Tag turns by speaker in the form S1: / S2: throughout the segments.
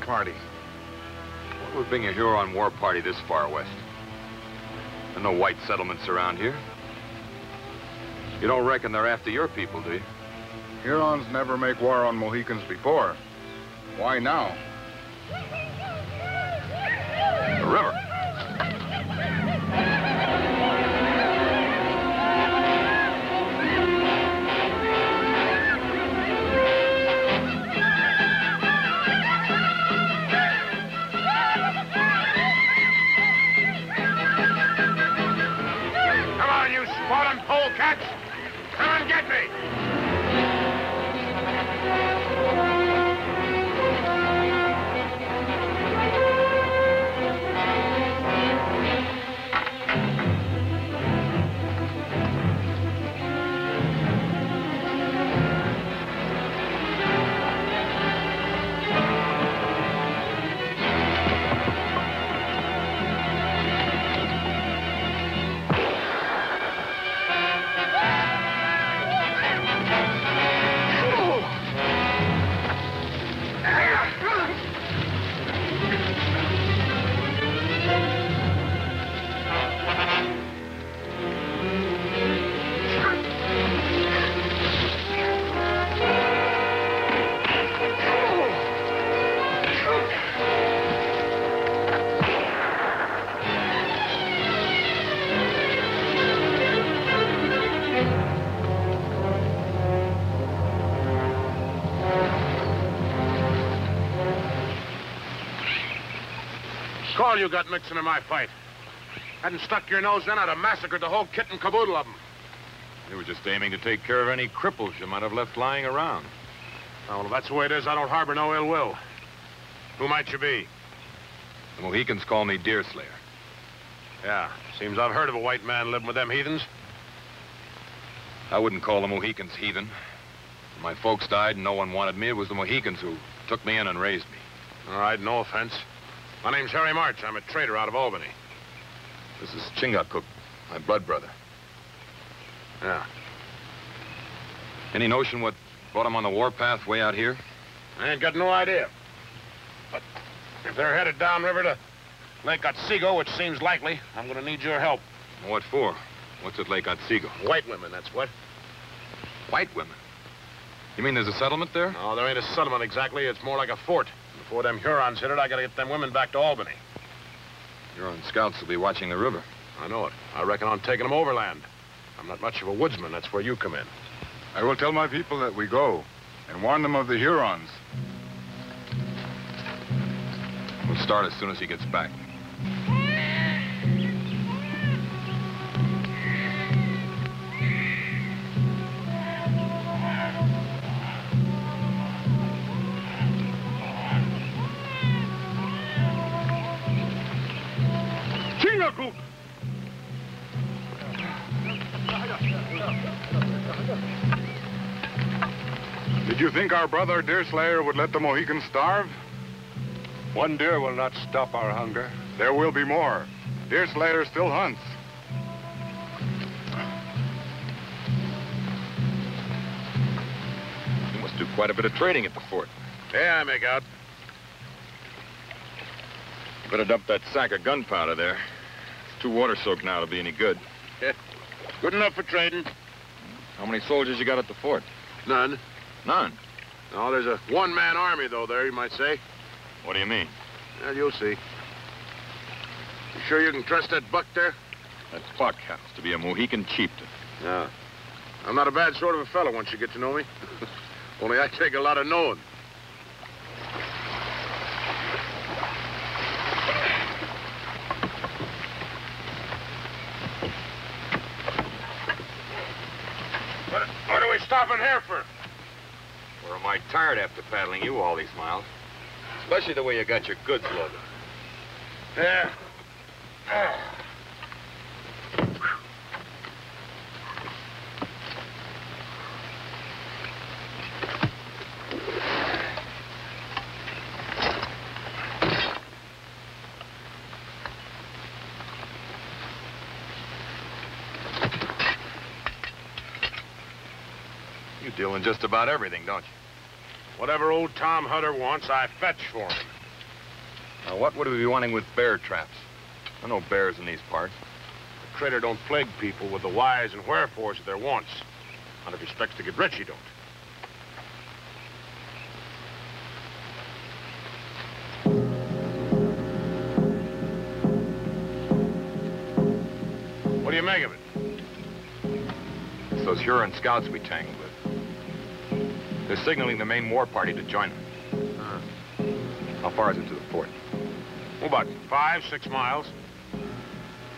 S1: party.
S2: What would bring a Huron war party this far west? There are no white settlements around here. You don't reckon they're after your people, do you?
S1: Hurons never make war on Mohicans before. Why now?
S3: You got mixing in my fight. Hadn't stuck your nose in, I'd have massacred the whole kit and caboodle of them.
S2: They were just aiming to take care of any cripples you might have left lying around.
S3: Oh, well, if that's the way it is, I don't harbor no ill will. Who might you be?
S2: The Mohicans call me Deerslayer.
S3: Yeah, seems I've heard of a white man living with them heathens.
S2: I wouldn't call the Mohicans heathen. When my folks died and no one wanted me, it was the Mohicans who took me in and raised me.
S3: All right, no offense. My name's Harry March. I'm a trader out of Albany.
S2: This is Chingachgook, my blood brother.
S3: Yeah.
S2: Any notion what brought him on the warpath way out here?
S3: I ain't got no idea. But if they're headed downriver to Lake Otsego, which seems likely, I'm gonna need your help.
S2: What for? What's at Lake Otsego?
S3: White women, that's what.
S2: White women. You mean there's a settlement there?
S3: No, there ain't a settlement exactly. It's more like a fort. Before them Hurons hit it, I gotta get them women back to Albany.
S2: Your own scouts will be watching the river.
S3: I know it. I reckon on taking them overland. I'm not much of a woodsman. That's where you come in.
S1: I will tell my people that we go and warn them of the Hurons.
S2: We'll start as soon as he gets back.
S3: Chingachgook!
S1: Did you think our brother Deerslayer would let the Mohicans starve?
S3: One deer will not stop our hunger.
S1: There will be more. Deerslayer still hunts.
S2: You must do quite a bit of trading at the fort.
S3: Yeah, I make out.
S2: Better dump that sack of gunpowder there. Too water-soaked now to be any good. Yeah.
S3: Good enough for trading.
S2: How many soldiers you got at the fort?
S3: None.
S2: None.
S3: No, there's a one-man army, though, there, you might say.
S2: What do you mean?
S3: Well, you'll see. You sure you can trust that buck there?
S2: That buck happens to be a Mohican chieftain.
S3: Yeah. I'm not a bad sort of a fellow once you get to know me. Only I take a lot of knowing. What, what are we stopping here for?
S2: Or am I tired after paddling you all these miles? Especially the way you got your goods loaded.
S3: Yeah.
S2: You deal in just about everything, don't you?
S3: Whatever old Tom Hutter wants, I fetch for him.
S2: Now, what would we be wanting with bear traps? I know bears in these parts.
S3: The trader don't plague people with the whys and wherefores of their wants. Not if he expects to get rich, he don't. What do you make of it?
S2: It's those Huron scouts we tangled with. They're signaling the main war party to join them.
S3: Uh,
S2: How far is it to the fort?
S3: about five, six miles.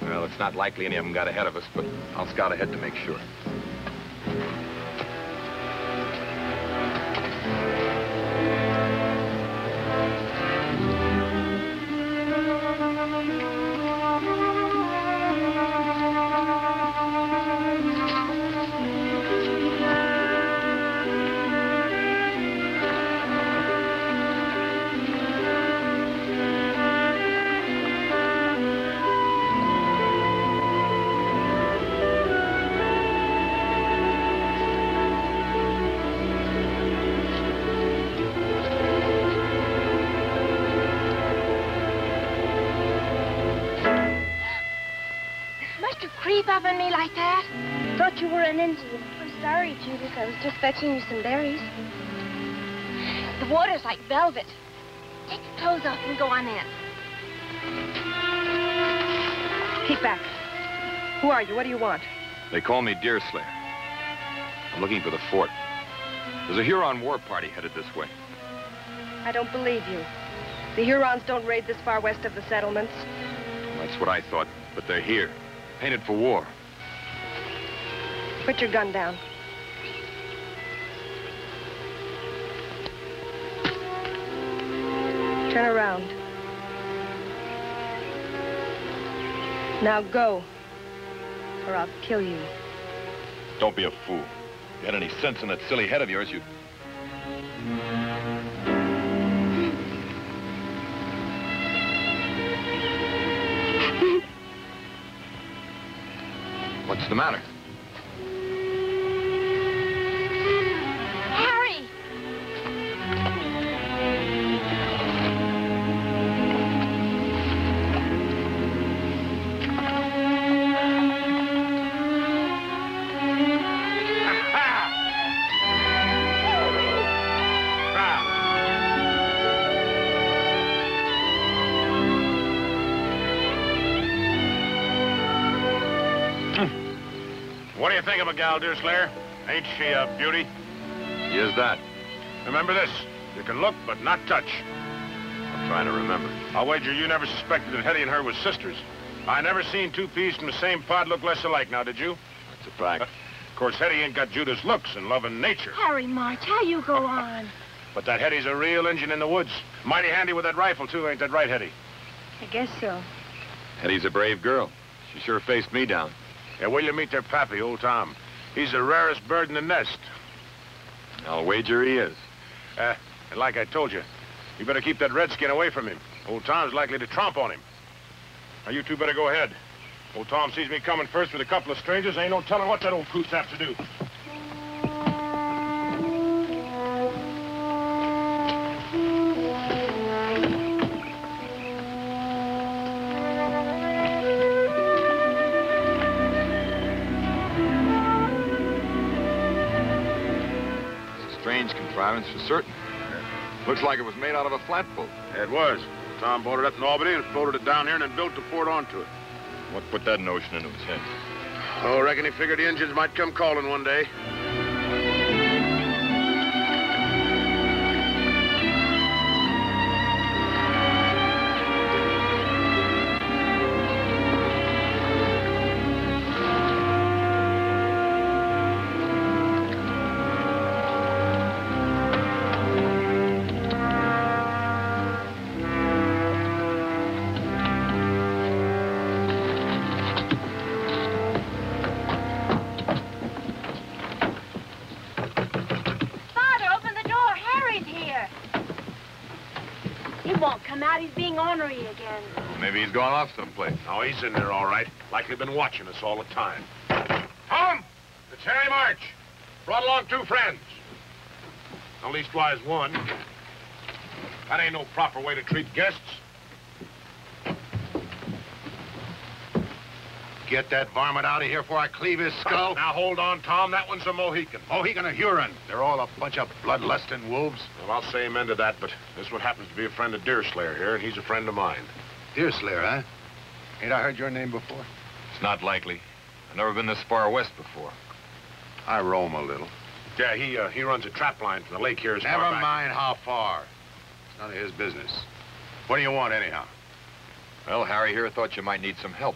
S2: Well, it's not likely any of them got ahead of us, but I'll scout ahead to make sure.
S4: Fetching you some berries.
S5: The water's like velvet. Take your clothes off and go on in.
S6: Keep back. Who are you? What do you want?
S2: They call me Deerslayer. I'm looking for the fort. There's a Huron war party headed this way.
S6: I don't believe you. The Hurons don't raid this far west of the settlements.
S2: That's what I thought, but they're here. Painted for war.
S6: Put your gun down. Turn around. Now go, or I'll kill you.
S2: Don't be a fool. If you had any sense in that silly head of yours, you'd... What's the matter?
S3: What do you think of a gal, Deerslayer? Ain't she a beauty?
S2: Here's that.
S3: Remember this. You can look, but not touch.
S2: I'm trying to remember.
S3: I'll wager you never suspected that Hetty and her was sisters. I never seen two peas from the same pod look less alike now, did you?
S2: That's a fact.
S3: Uh, of course, Hetty ain't got Judith's looks and love and nature.
S5: Harry March, how you go on?
S3: But that Hetty's a real Injun in the woods. Mighty handy with that rifle, too, ain't that right, Hetty?
S4: I guess so.
S2: Hetty's a brave girl. She sure faced me down.
S3: Yeah, will you meet their pappy, old Tom? He's the rarest bird in the nest.
S2: I'll wager he is.
S3: Uh, and like I told you, you better keep that redskin away from him. Old Tom's likely to tromp on him. Now, you two better go ahead. Old Tom sees me coming first with a couple of strangers. Ain't no telling what that old coot's have to do.
S2: Contrivance for certain. Looks like it was made out of a flatboat.
S3: It was. Tom bought it up in Albany and floated it down here and then built the fort onto it.
S2: What put that notion into his head?
S3: Oh, reckon he figured the Indians might come calling one day. Oh, he's in there all right. Likely been watching us all the time. Tom! It's Harry March. Brought along two friends. At leastwise one. That ain't no proper way to treat guests.
S7: Get that varmint out of here before I cleave his skull.
S3: Now, hold on, Tom. That one's a Mohican.
S7: Mohican or Huron. They're all a bunch of bloodlusting wolves.
S3: Well, I'll say amen to that, but this one happens to be a friend of Deerslayer here, and he's a friend of mine.
S7: Deerslayer, huh? Ain't I heard your name before?
S2: It's not likely. I've never been this far west before.
S7: I roam a little.
S3: Yeah, he uh, he runs a trap line from the lake here as
S7: Never
S3: far back.
S7: mind how far. It's none of his business. What do you want, anyhow?
S2: Well, Harry here thought you might need some help.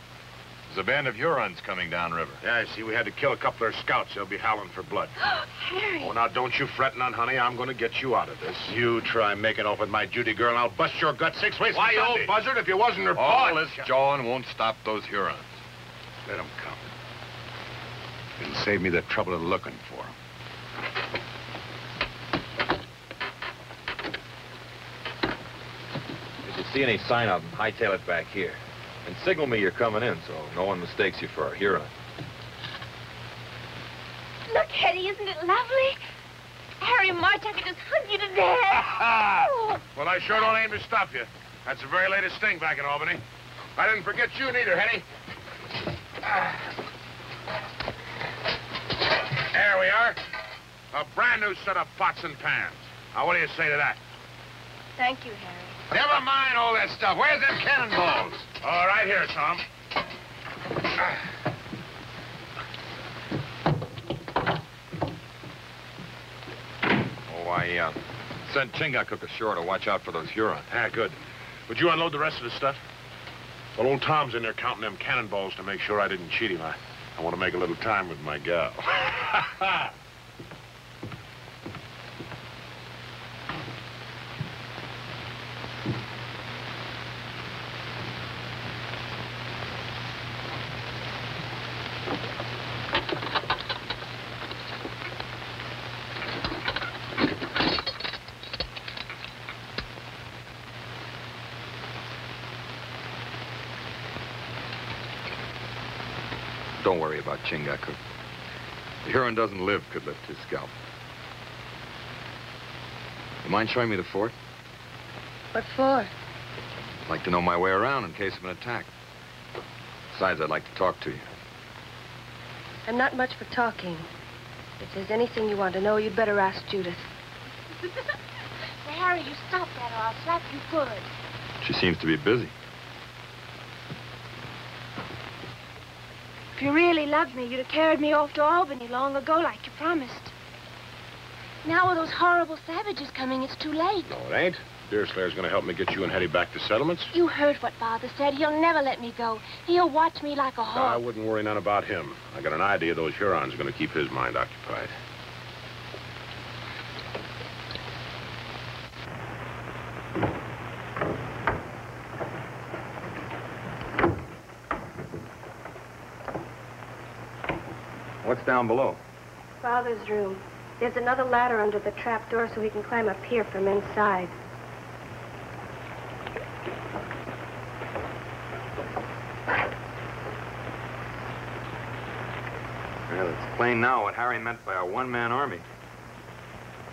S2: There's a band of Hurons coming downriver.
S3: Yeah, I see, we had to kill a couple of their scouts. They'll be howling for blood.
S5: Harry.
S3: Oh, now, don't you fret none, honey. I'm going to get you out of this.
S7: You try making off with my Judy girl, and I'll bust your gut six ways.
S3: Why, you old buzzard, if you wasn't her
S2: All
S3: paw...
S2: this jawing won't stop those Hurons.
S7: Let 'em come. It'll save me the trouble of looking for 'em.
S2: If you see any sign of them, hightail it back here. And signal me you're coming in so no one mistakes you for a Huron.
S5: Look, Hetty, isn't it lovely? Harry March, I could just hug you to death.
S3: Well, I sure don't aim to stop you. That's the very latest thing back in Albany. I didn't forget you neither, Hetty. There we are. A brand new set of pots and pans. Now, what do you say to that?
S6: Thank you, Harry.
S7: Never mind all that stuff. Where's them cannonballs?
S3: All right, here, Tom.
S2: Oh, I, uh, sent Chingachgook ashore to watch out for those Hurons.
S3: Ah, good. Would you unload the rest of the stuff? Well, old Tom's in there counting them cannonballs to make sure I didn't cheat him. I, I want to make a little time with my gal.
S2: Don't worry about Chingachgook. The Huron doesn't live could lift his scalp. You mind showing me the fort?
S6: What for?
S2: I'd like to know my way around in case of an attack. Besides, I'd like to talk to you.
S6: I'm not much for talking. If there's anything you want to know, you'd better ask Judith.
S5: Say, Harry, you stop that or I'll slap you good.
S2: She seems to be busy.
S5: If you really loved me, you'd have carried me off to Albany long ago like you promised. Now with those horrible savages coming, it's too late.
S3: no, it ain't. Deerslayer's going to help me get you and Hetty back to settlements.
S5: You heard what Father said. He'll never let me go. He'll watch me like a hawk.
S3: No, I wouldn't worry none about him. I got an idea those Hurons are going to keep his mind occupied.
S2: What's down below?
S4: Father's room. There's another ladder under the trap door so he can climb up here from inside.
S2: Well, it's plain now what Harry meant by a one-man army.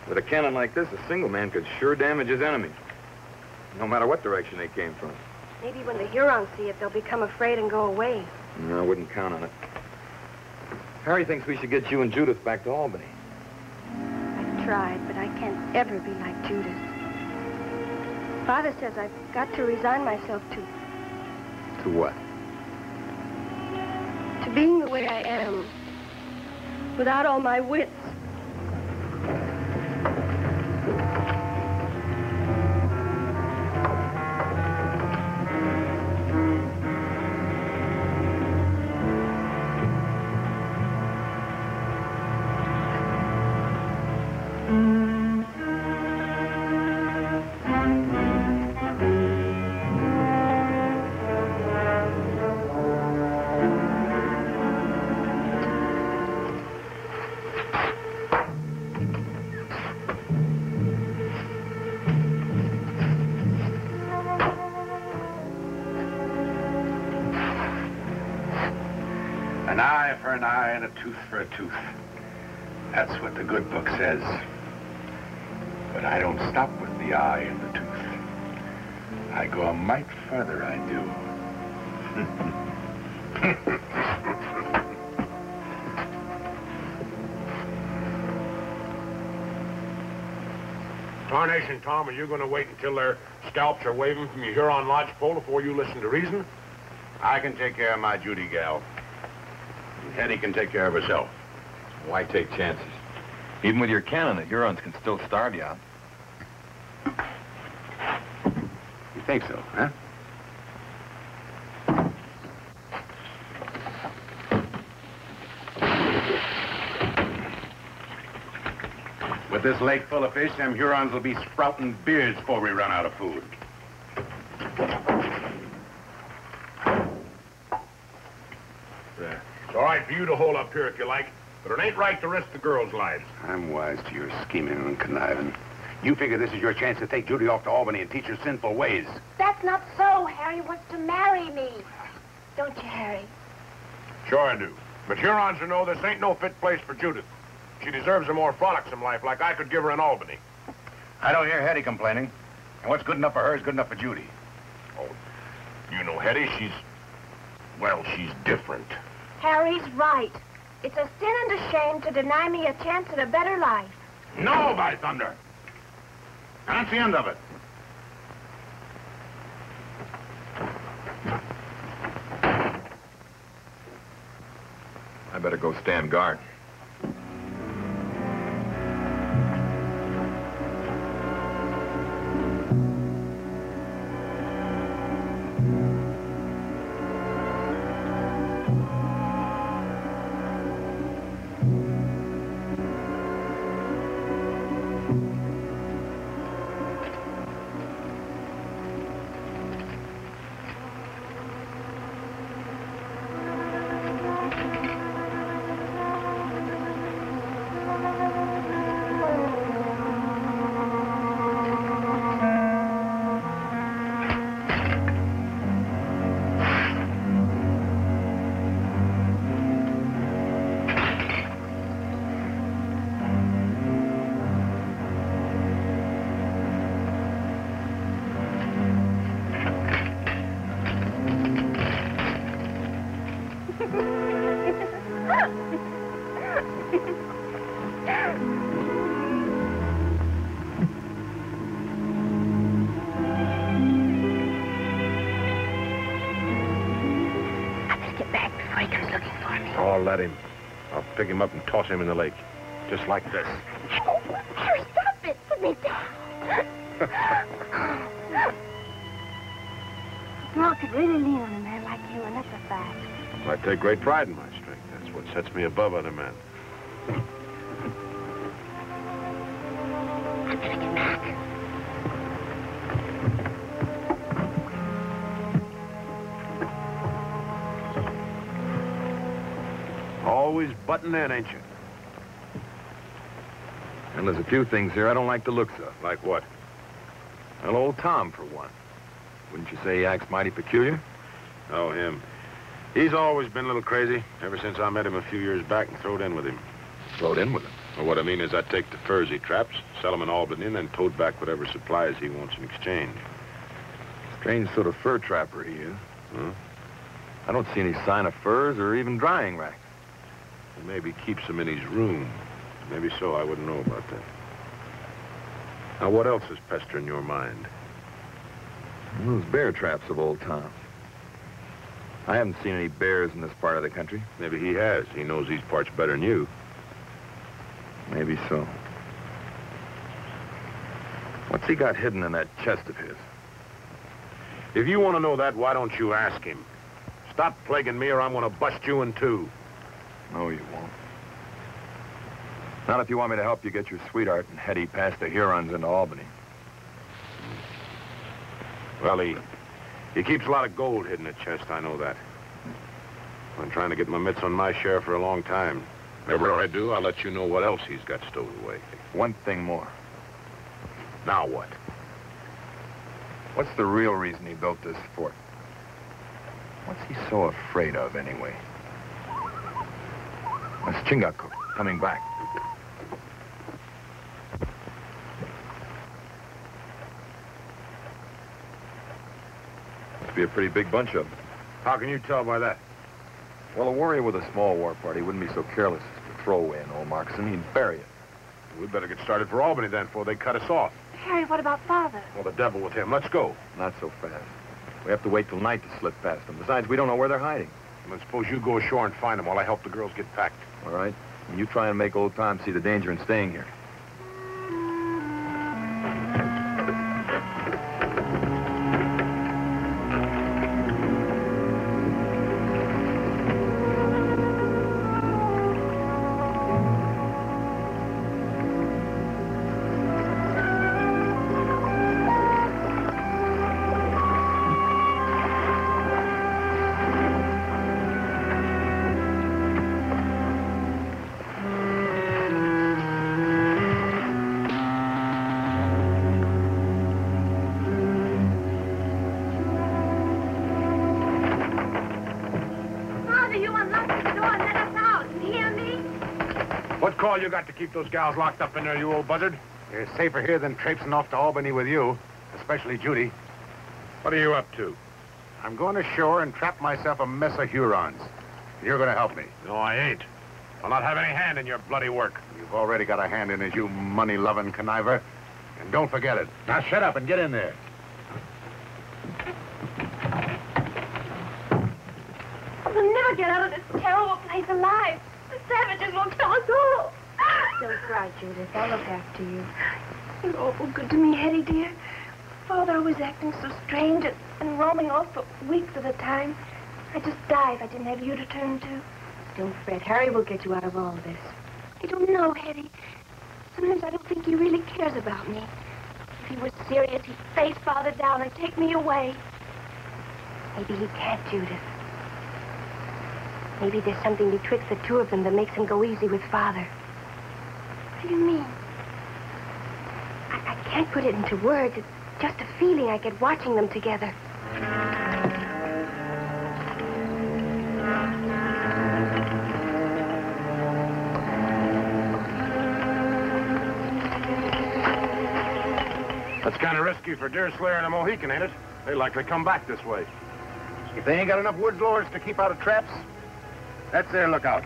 S2: With a cannon like this, a single man could sure damage his enemy. No matter what direction they came from.
S4: Maybe when the Hurons see it, they'll become afraid and go away.
S2: No, I wouldn't count on it. Harry thinks we should get you and Judith back to Albany.
S4: I've tried, but I can't ever be like Judith. Father says I've got to resign myself to,
S2: To what?
S4: to being the way I am. Without all my wits.
S7: For an eye and a tooth for a tooth. That's what the good book says. But I don't stop with the eye and the tooth. I go a mite further, I do.
S3: Tarnation, Tom, are you going to wait until their scalps are waving from your Huron lodgepole before you listen to reason?
S7: I can take care of my Judy gal. Hetty can take care of herself.
S8: Why take chances?
S2: Even with your cannon, the Hurons can still starve you out.
S7: You think so, huh? With this lake full of fish, them Hurons will be sprouting beards before we run out of food.
S3: It's all right for you to hold up here if you like, but it ain't right to risk the girls' lives.
S7: I'm wise to your scheming and conniving. You figure this is your chance to take Judy off to Albany and teach her sinful ways.
S5: That's not so. Harry wants to marry me. Don't you, Harry?
S3: Sure I do. But Hurons will know this ain't no fit place for Judith. She deserves a more frolicsome life like I could give her in Albany.
S7: I don't hear Hetty complaining. And what's good enough for her is good enough for Judy.
S3: Oh, you know Hetty, she's... Well, she's different.
S5: Harry's right. It's a sin and a shame to deny me a chance at a better life.
S7: No, by thunder. And that's the end of it.
S2: I better go stand guard.
S3: Let him. I'll pick him up and toss him in the lake. Just like this.
S5: Oh, Harry, stop it. Put me down. Girl could really lean on a man like you, and that's a fact.
S3: I take great pride in my strength. That's what sets me above other men.
S5: I better get back.
S3: Always button in, ain't you?
S2: And there's a few things here I don't like the looks of.
S3: Like what?
S2: Well, old Tom, for one. Wouldn't you say he acts mighty peculiar?
S3: Oh, him. He's always been a little crazy, ever since I met him a few years back and throwed in with him.
S2: Throwed in with him.
S3: Well, what I mean is I take the furs he traps, sell them in Albany, and then tote back whatever supplies he wants in exchange.
S2: Strange sort of fur trapper he is.
S3: Huh?
S2: I don't see any sign of furs or even drying racks.
S3: He maybe keeps them in his room. Maybe so, I wouldn't know about that. Now, what else is pestering your mind?
S2: Those bear traps of old Tom. I haven't seen any bears in this part of the country.
S3: Maybe he has. He knows these parts better than you.
S2: Maybe so. What's he got hidden in that chest of his?
S3: If you want to know that, why don't you ask him? Stop plaguing me or I'm going to bust you in two.
S2: No, you won't. Not if you want me to help you get your sweetheart and Hetty past the Hurons into Albany.
S3: Well, he, he keeps a lot of gold hidden in the chest, I know that. I'm trying to get my mitts on my share for a long time. Whenever I do, I'll let you know what else he's got stowed away.
S2: One thing more.
S3: Now what?
S2: What's the real reason he built this fort? What's he so afraid of, anyway? That's Chingachgook coming back. To be a pretty big bunch of them.
S3: How can you tell by that?
S2: Well, a warrior with a small war party wouldn't be so careless as to throw away an old moccasin. He'd bury it.
S3: We'd better get started for Albany then before they cut us off.
S5: Harry, what about Father?
S3: Well, the devil with him. Let's go.
S2: Not so fast. We have to wait till night to slip past them. Besides, we don't know where they're hiding.
S3: Then suppose you go ashore and find them while I help the girls get packed.
S2: All right? And you try and make old Tom see the danger in staying here.
S3: Got to keep those gals locked up in there, you old buzzard? They're safer here than traipsing off to Albany with you, especially Judy. What are you up to? I'm going ashore and trap myself a mess of Hurons. You're going to help me. No, I ain't. I'll not have any hand in your bloody work. You've already got a hand in it, you money-loving conniver. And don't forget it. Now shut up and get in there.
S5: We'll never get out of this terrible place alive. The savages will kill us all.
S6: Don't cry, Judith. I'll look after you.
S5: You're awful good to me, Hetty, dear. Father always acting so strange and, and roaming off for weeks at a time. I'd just die if I didn't have you to turn to.
S6: Don't fret. Harry will get you out of all this.
S5: I don't know, Hetty. Sometimes I don't think he really cares about me. If he was serious, he'd face Father down and take me away.
S6: Maybe he can't, Judith. Maybe there's something betwixt the two of them that makes him go easy with Father.
S5: What do you mean?
S6: I, I can't put it into words. It's just a feeling I get watching them together.
S3: That's kind of risky for Deerslayer and a Mohican, ain't it? They likely come back this way. If they ain't got enough woods lords to keep out of traps, that's their lookout.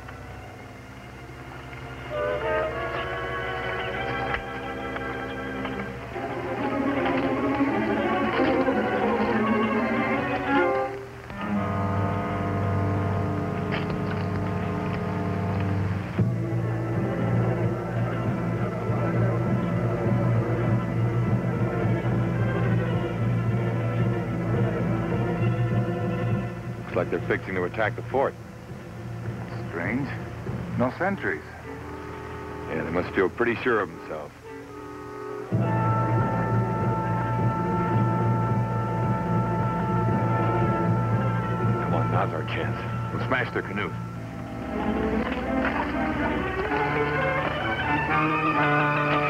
S2: Fixing to attack the fort.
S1: Strange. No sentries.
S2: Yeah, they must feel pretty sure of themselves. Come on, now's our chance. We'll smash their canoe. Here,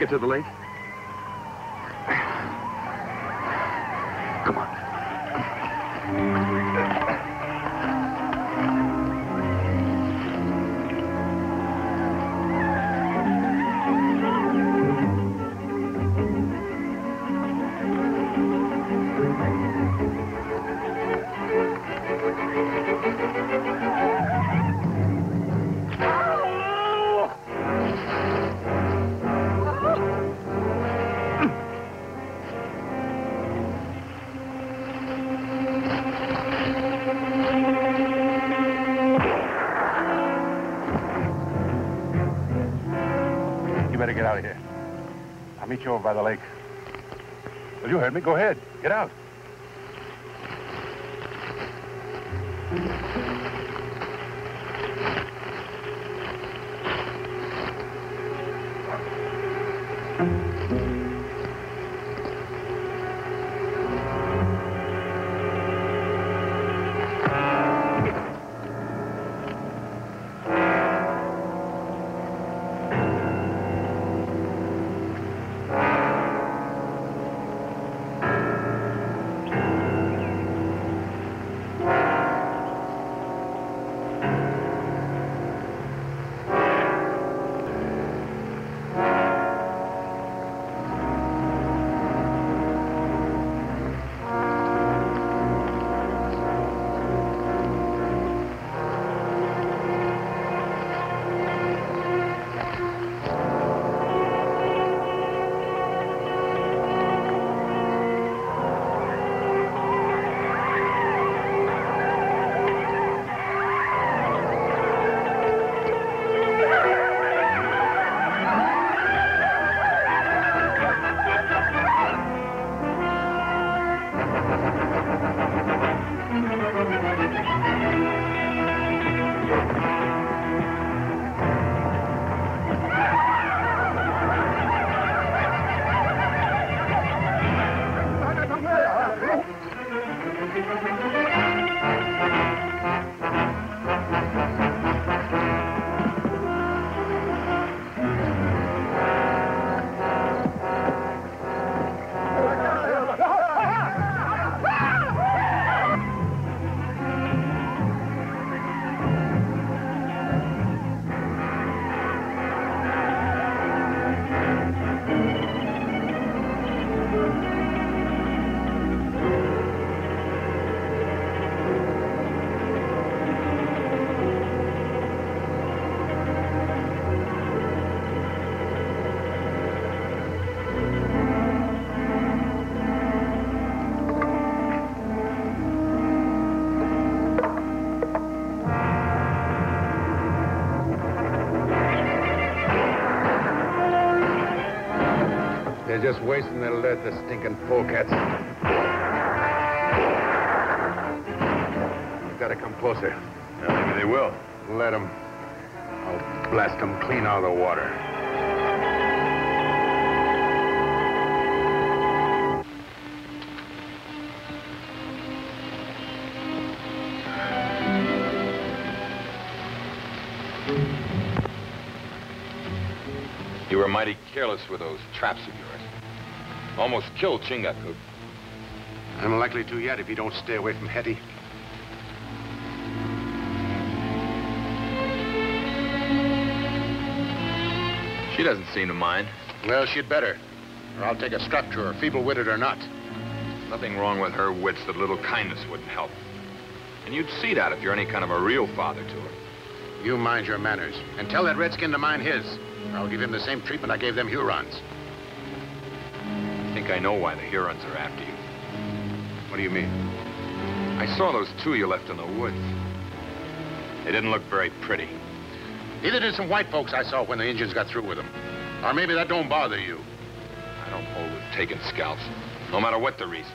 S2: It to the lake?
S7: Over by the lake. Well, you heard me. Go ahead. Get out. They're just wasting their lead, the stinking polecats. You've got to come closer.
S9: Yeah, maybe they will.
S7: Let them. I'll blast them clean out of the water.
S2: You were mighty careless with those traps of yours. Almost killed Chingachgook.
S7: I'm likely to yet if you don't stay away from Hetty.
S2: She doesn't seem to mind.
S7: Well, she'd better. Or I'll take a strap to her, feeble-witted or not.
S2: Nothing wrong with her wits that a little kindness wouldn't help. And you'd see that if you're any kind of a real father to her.
S7: You mind your manners. And tell that redskin to mind his. Or I'll give him the same treatment I gave them Hurons.
S2: I know why the Hurons are after you.
S7: What do you mean?
S2: I saw those two you left in the woods. They didn't look very pretty.
S7: Neither did some white folks I saw when the Indians got through with them. Or maybe that don't bother you.
S2: I don't hold with taking scalps, no matter what the reason.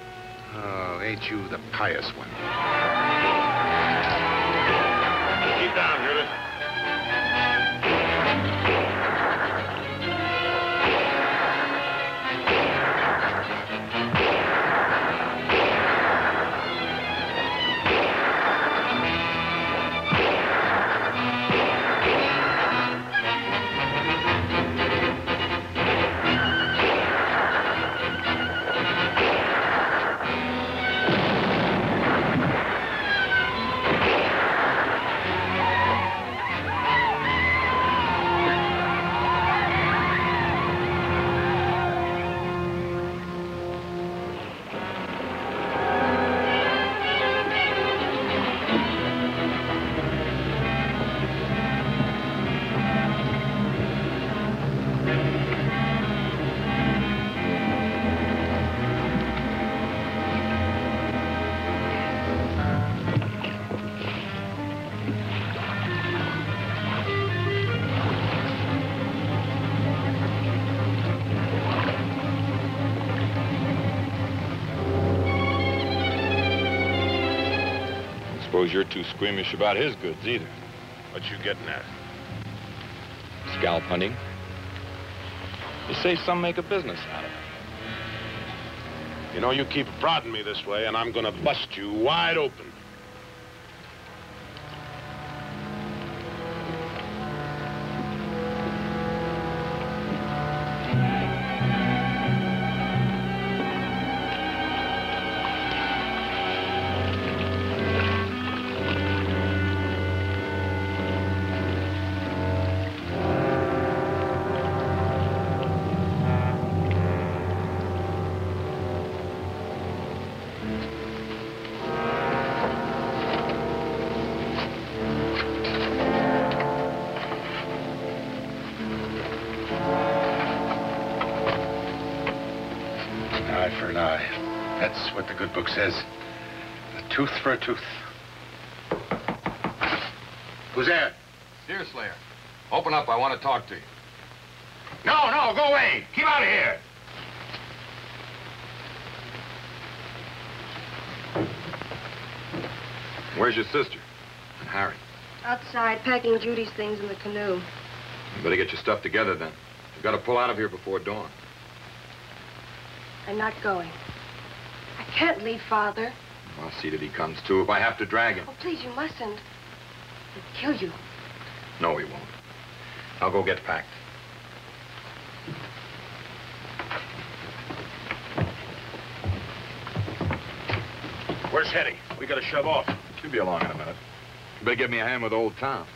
S7: Oh, ain't you the pious one?
S2: Suppose you're too squeamish about his goods either.
S3: What you getting at?
S2: Scalp hunting. You say some make a business out of it.
S3: You know, you keep prodding me this way, and I'm gonna bust you wide open.
S7: Good book says. A tooth for a tooth. Who's there?
S2: Deerslayer, open up. I want to talk to you.
S7: No, no, go away. Keep out of here.
S2: Where's your sister? And Harry?
S6: Outside, packing Judy's things in the canoe.
S2: You better get your stuff together then. You've got to pull out of here before dawn.
S6: I'm not going. I can't leave Father.
S2: I'll see that he comes too if I have to drag him.
S6: Oh, please, you mustn't. He'd kill you.
S2: No, he won't. I'll go get packed.
S3: Where's Hetty? We gotta shove off.
S2: She'll be along in a minute. You better give me a hand with old Tom.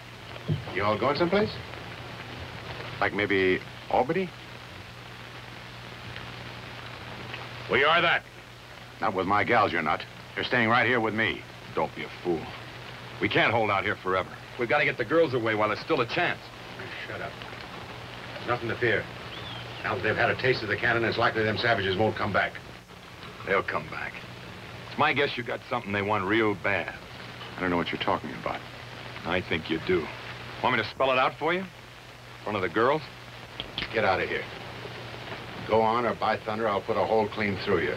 S7: You all going someplace? Like maybe Albany?
S3: We are that.
S7: Not with my gals, you're not. You're staying right here with me.
S2: Don't be a fool. We can't hold out here forever. We've got to get the girls away while there's still a chance.
S7: Shut up. Nothing to fear. Now that they've had a taste of the cannon, it's likely them savages won't come back.
S2: They'll come back. It's my guess you got something they want real bad.
S7: I don't know what you're talking about.
S2: I think you do. Want me to spell it out for you? In front of the girls?
S7: Get out of here. Go on, or by thunder, I'll put a hole clean through you.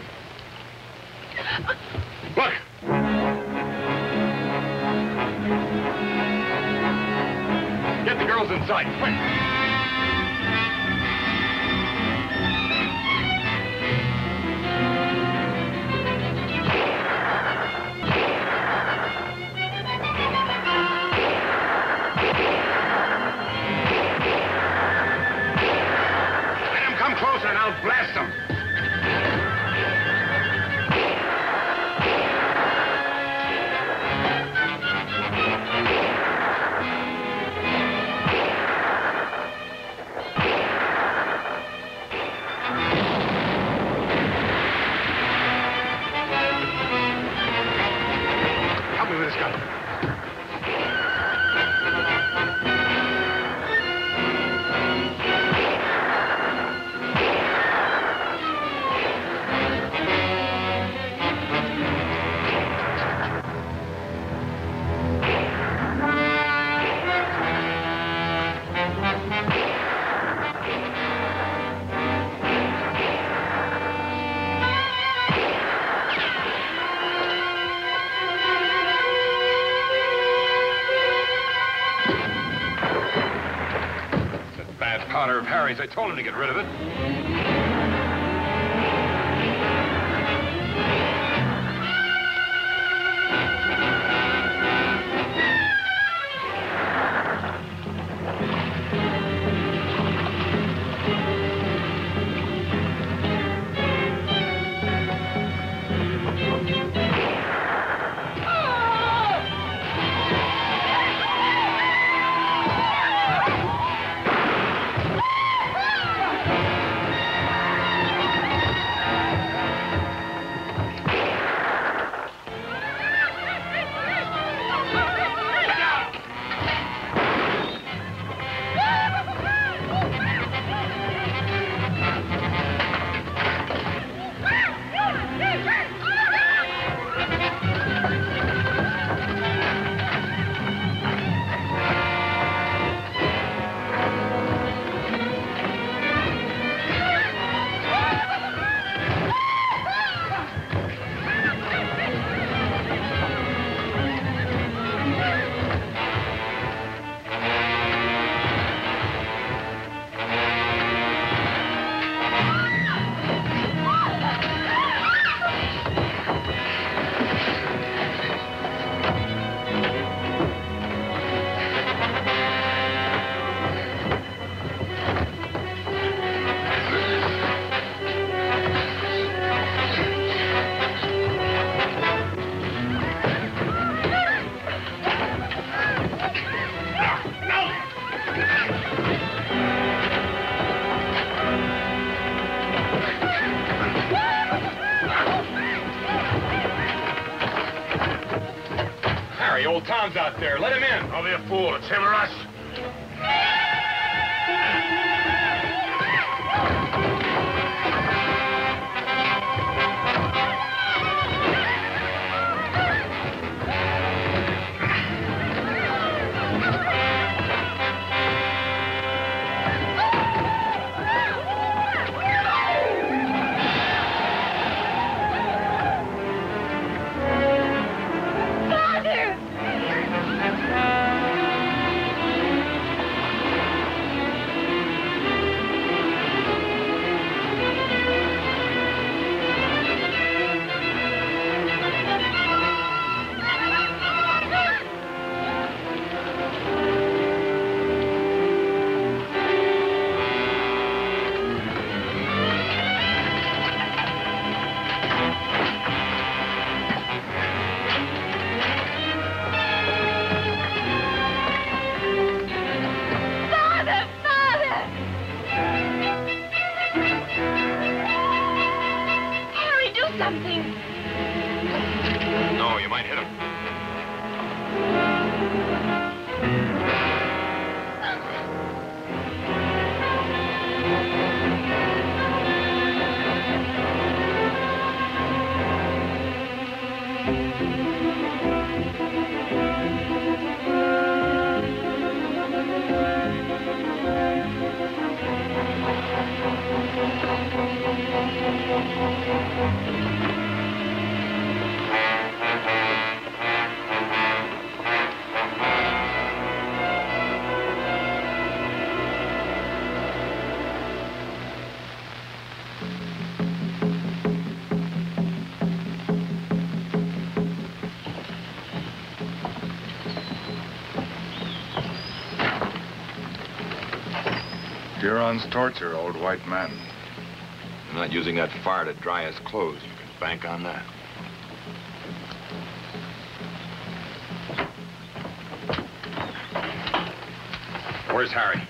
S3: Look!
S2: Get the girls inside, quick! Powder of Harry's. I told him to get rid of it. old Tom's out there. Let him in.
S3: I'll be a fool. It's him or us.
S1: Hurons torture old white men.
S2: They're not using that fire to dry his clothes. You can bank on that. Where's Harry?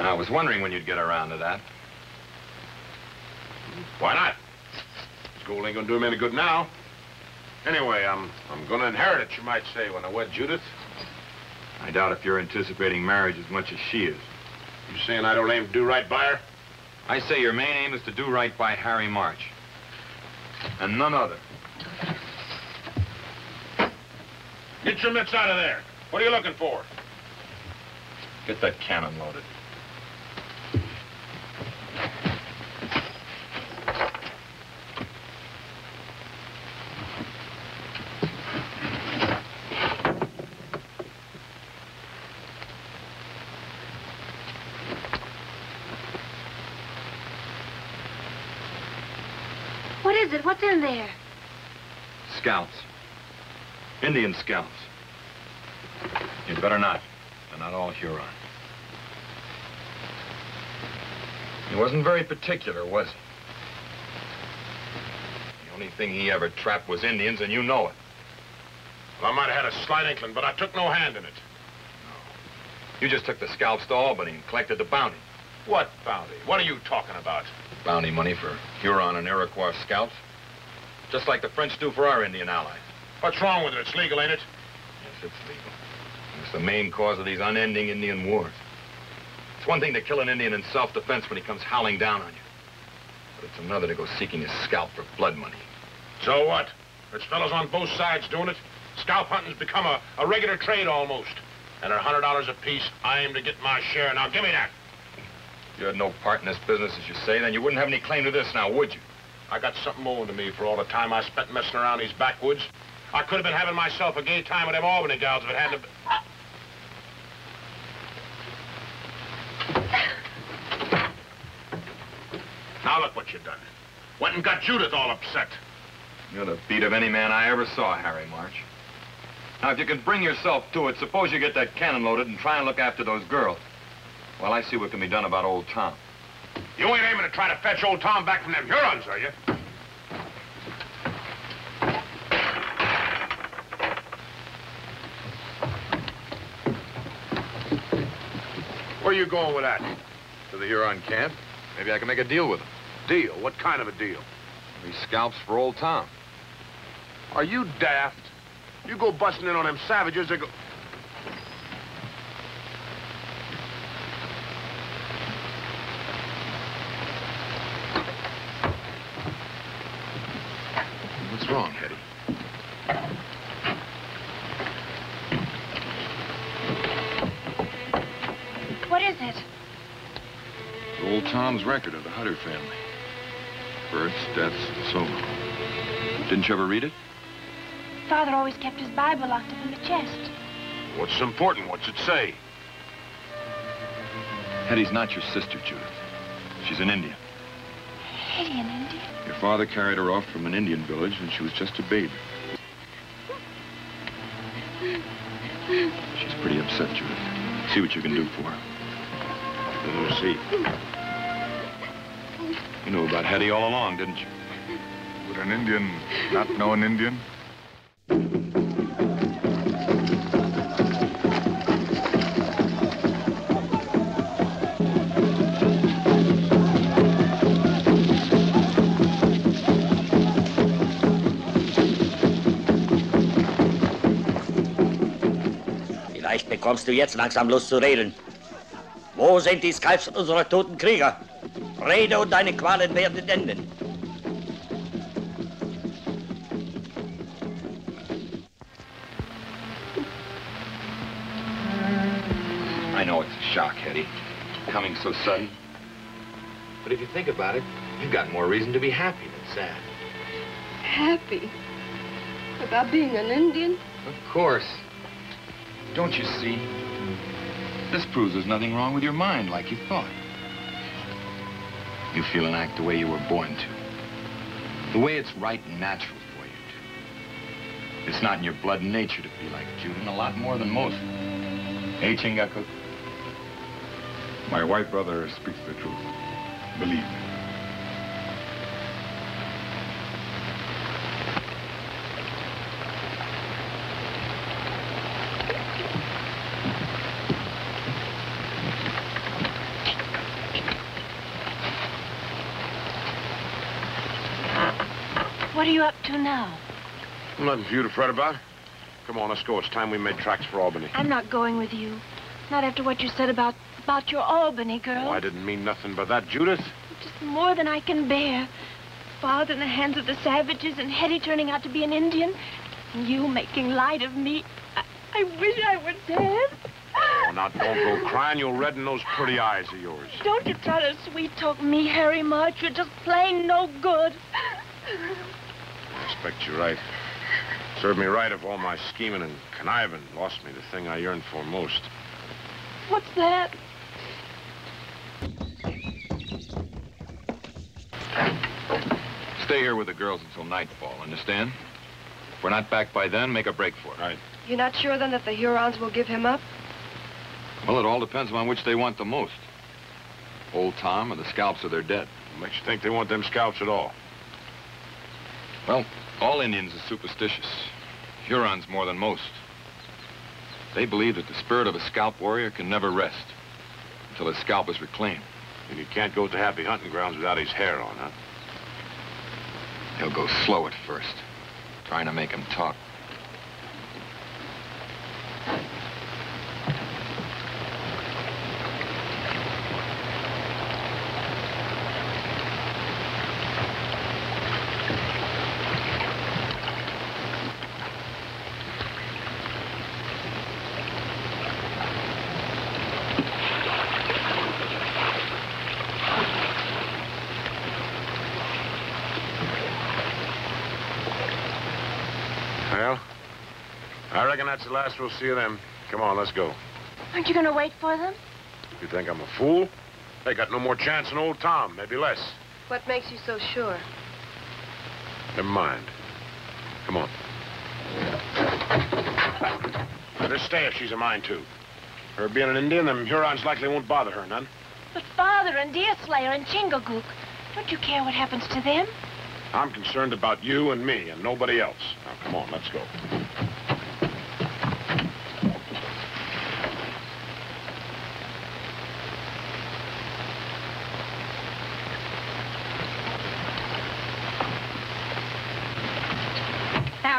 S2: I was wondering when you'd get around to that.
S3: Why not? School ain't gonna do him any good now. Anyway, I'm I'm gonna inherit it, you might say, when I wed Judith.
S2: I doubt if you're anticipating marriage as much as she is.
S3: You saying I don't aim to do right by her?
S2: I say your main aim is to do right by Harry March. And none other.
S3: Get your mitts out of there. What are you looking for?
S2: Get that cannon loaded.
S4: What is it? What's in there?
S2: Scouts. Indian scouts. You'd better not. They're not all Huron. He wasn't very particular, was he? The only thing he ever trapped was Indians, and you know it.
S3: Well, I might have had a slight inkling, but I took no hand in it. No.
S2: You just took the scalps to Albany and collected the bounty.
S3: What bounty? What are you talking about?
S2: Bounty money for Huron and Iroquois scouts. Just like the French do for our Indian allies.
S3: What's wrong with it? It's legal, ain't it?
S2: Yes, it's legal. It's the main cause of these unending Indian wars. It's one thing to kill an Indian in self-defense when he comes howling down on you. But it's another to go seeking his scalp for blood money.
S3: So what? There's fellows on both sides doing it. Scalp hunting's become a, a regular trade almost. And at a hundred dollars apiece, I aim to get my share. Now give me that.
S2: If you had no part in this business, as you say, then you wouldn't have any claim to this now, would you?
S3: I got something owing to me for all the time I spent messing around these backwoods. I could have been having myself a gay time with them Albany gals if it hadn't been... Now look what you've done. Went and got Judith all upset.
S2: You're the beat of any man I ever saw, Harry March. Now, if you can bring yourself to it, suppose you get that cannon loaded and try and look after those girls. Well, I see what can be done about old Tom.
S3: You ain't aiming to try to fetch old Tom back from them Hurons, are you? Where are you going with that?
S2: to the Huron camp. Maybe I can make a deal with him.
S3: Deal? What kind of a deal?
S2: These scalps for old Tom.
S3: Are you daft? You go busting in on them savages, they go...
S2: wrong, Hetty?
S5: What is it?
S2: Old Tom's record of the Hutter family. Births, deaths, and so on. Didn't you ever read it?
S5: Father always kept his Bible locked up in the chest.
S3: What's important? What's it say?
S2: Hetty's not your sister, Judith. She's an Indian.
S5: Hetty in India?
S2: Your father carried her off from an Indian village when she was just a baby. She's pretty upset, Judith. See what you can do for her.
S3: We'll see.
S2: You knew about Hetty all along, didn't you?
S1: Would an Indian not know an Indian?
S10: Vielleicht bekommst du jetzt langsam Lust zu reden. Wo sind die Skalps unserer toten Krieger? Rede und deine Qualen werden enden.
S2: I know it's a shock, Hetty. Coming so sudden. But if you think about it, you've got more reason to be happy than sad.
S6: Happy? About being an Indian?
S2: Of course. Don't you see? This proves there's nothing wrong with your mind like you thought. You feel and act the way you were born to. The way it's right and natural for you to. It's not in your blood and nature to be like Juden, a lot more than most. Hey, Chingachgook.
S1: My white brother speaks the truth. Believe me.
S5: What are you up to now?
S3: Nothing for you to fret about. Come on, let's go. It's time we made tracks for Albany.
S5: I'm not going with you. Not after what you said about about your Albany girl.
S3: Oh, I didn't mean nothing but that, Judith.
S5: Just more than I can bear. Father in the hands of the savages and Hetty turning out to be an Indian. And you making light of me. I, I wish I were dead.
S3: Oh, now don't go crying. You'll redden those pretty eyes of yours.
S5: Don't you try to sweet talk me, Harry March. You're just plain no good.
S3: I expect you're right. Served me right if all my scheming and conniving lost me the thing I yearned for most.
S5: What's that?
S2: Stay here with the girls until nightfall, understand? If we're not back by then, make a break for it.
S3: Right.
S6: You're not sure then that the Hurons will give him up?
S2: Well, it all depends on which they want the most. Old Tom or the scalps of their dead.
S3: What makes you think they want them scalps at all?
S2: Well, all Indians are superstitious. Hurons more than most. They believe that the spirit of a scalp warrior can never rest until his scalp is reclaimed.
S3: And he can't go to happy hunting grounds without his hair on, huh?
S2: He'll go slow at first, trying to make him talk.
S3: Well, I reckon that's the last we'll see of them. Come on, let's go.
S5: Aren't you going to wait for them?
S3: You think I'm a fool? They got no more chance than old Tom, maybe less.
S6: What makes you so sure?
S3: Never mind. Come on. Let her stay if she's a mind to. Her being an Indian, them Hurons likely won't bother her none.
S5: But Father and Deerslayer and Chingachgook, don't you care what happens to them?
S3: I'm concerned about you and me and nobody else. Now, come on, let's go.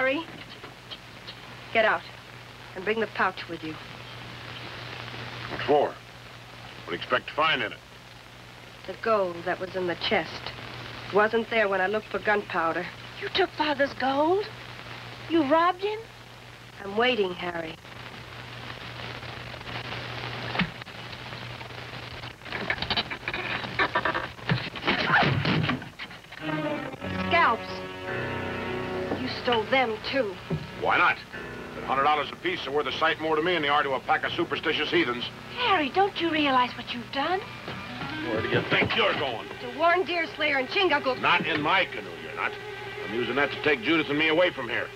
S6: Harry. Get out and bring the pouch with you.
S3: What for? What do you expect to find in it?
S6: The gold that was in the chest. It wasn't there when I looked for gunpowder.
S5: You took Father's gold? You robbed him?
S6: I'm waiting, Harry. Scalps. You stole them, too.
S3: Why not? Hundred dollars apiece are worth a sight more to me than they are to a pack of superstitious heathens.
S5: Harry, don't you realize what you've done?
S3: Where do you think you're going?
S6: To warn Deerslayer and Chingachgook.
S3: Not in my canoe, you're not. I'm using that to take Judith and me away from here.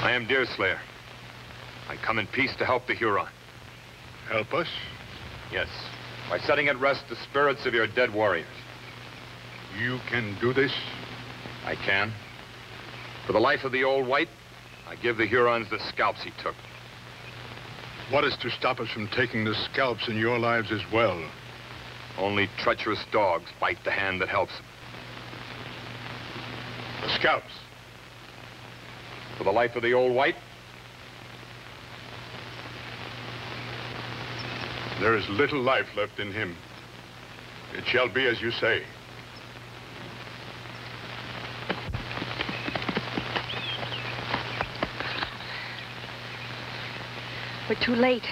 S2: I am Deerslayer. I come in peace to help the Huron.
S1: Help us?
S2: Yes. By setting at rest the spirits of your dead warriors.
S1: You can do this?
S2: I can. For the life of the old white, I give the Hurons the scalps he took.
S1: What is to stop us from taking the scalps in your lives as well?
S2: Only treacherous dogs bite the hand that helps them.
S1: The scalps.
S2: For the life of the old white,
S1: There is little life left in him. It shall be as you say.
S6: We're too late.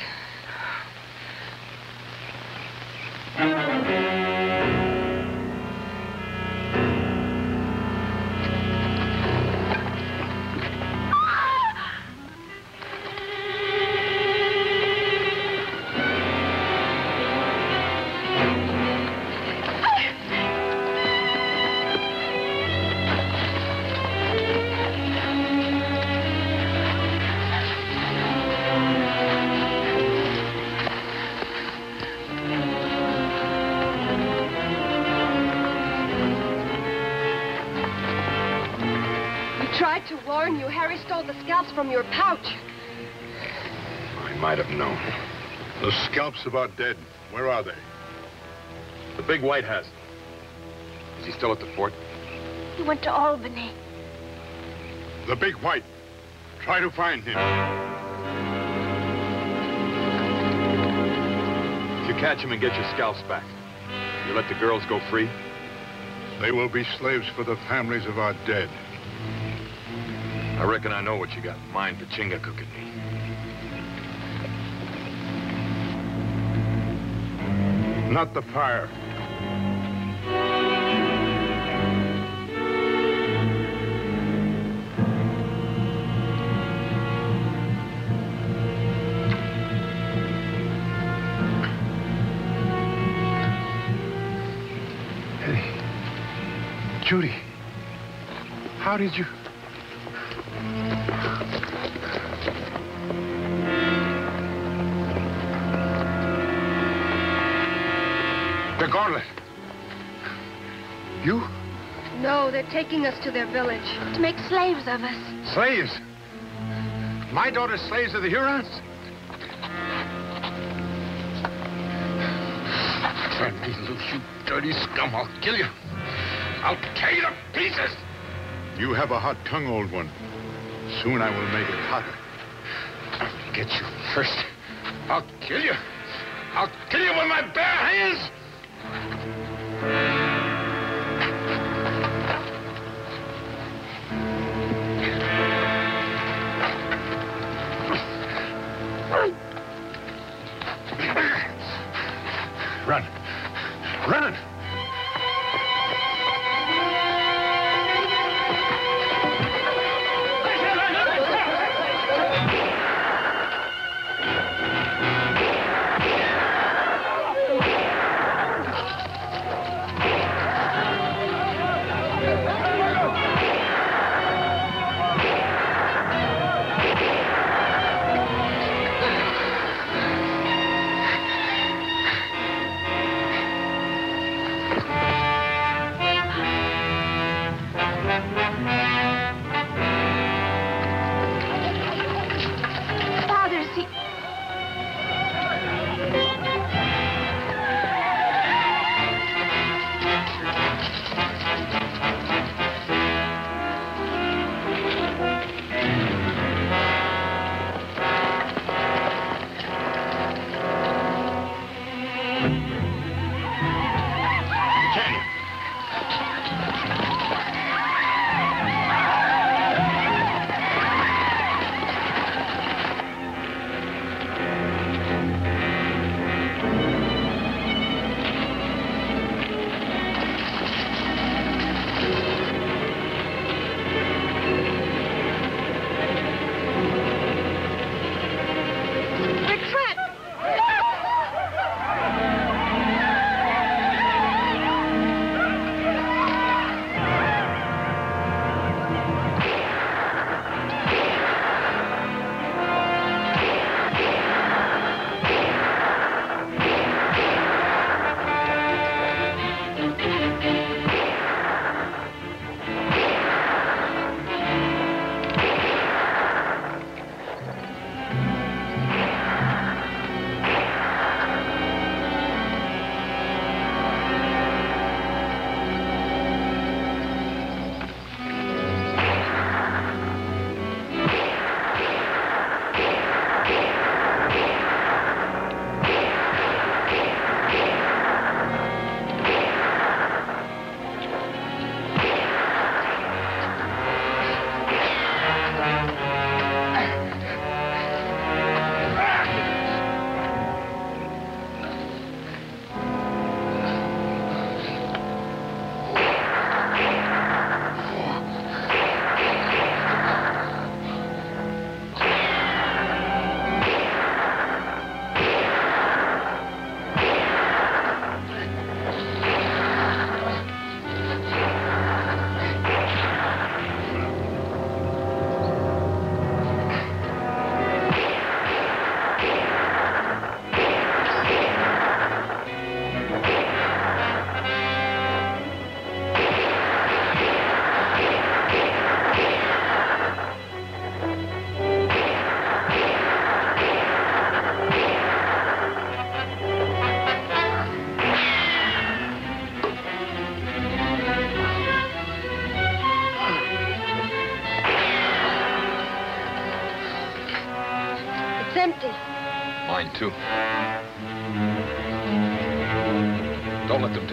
S6: From your pouch.
S2: I might have known.
S1: The scalps of our dead, where are they?
S2: The big white has them. Is he still at the fort?
S5: He went to Albany.
S1: The big white. Try to find him.
S2: If you catch him and get your scalps back, you let the girls go free?
S1: They will be slaves for the families of our dead.
S2: I reckon I know what you got in mind for Chinga cooking me.
S1: Not the fire.
S7: Judy, how did you...
S6: they're taking us to their village to make slaves of us.
S7: Slaves? My daughter's slaves of the Hurons? Turn me loose, you dirty scum. I'll kill you. I'll tear you to pieces. You have a hot tongue, old one. Soon I will make it hotter. I'll get you first. I'll kill you. I'll kill you with my bare hands.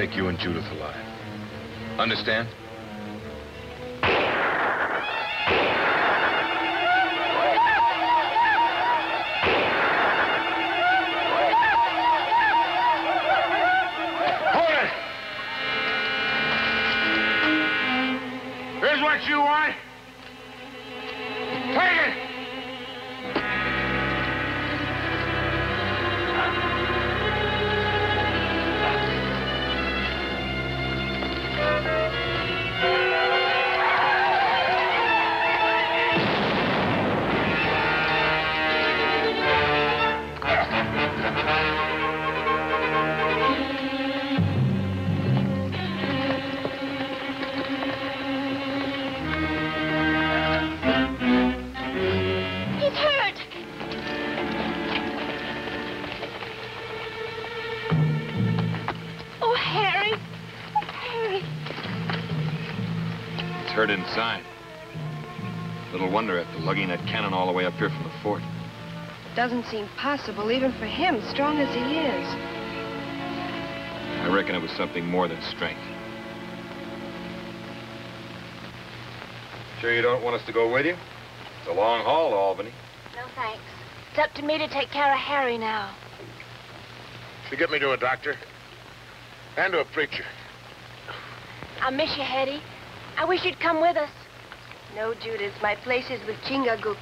S9: Take you and Judith alive. Understand?
S2: Lugging that cannon all the way up here from the fort.
S6: It Doesn't seem possible, even for him, strong as he is.
S2: I reckon it was something more than strength. Sure you don't want us to go with you? It's a long haul to Albany.
S5: No, thanks. It's up to me to take care of Harry now.
S3: You get me to a doctor. And to a preacher.
S5: I miss you, Hetty. I wish you'd come with us.
S6: No, Judith, my place is with Chingachgook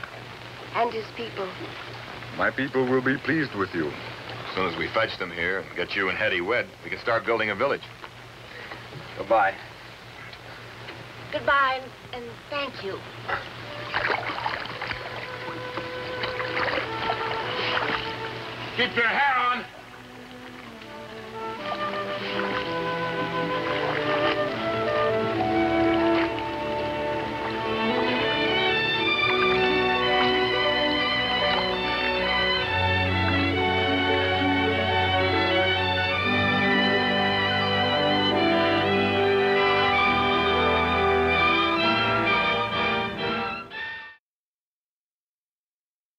S6: and his people.
S9: My people will be pleased with you.
S2: As soon as we fetch them here and get you and Hetty wed, we can start building a village.
S9: Goodbye.
S5: Goodbye, and, and thank you.
S3: Keep your hair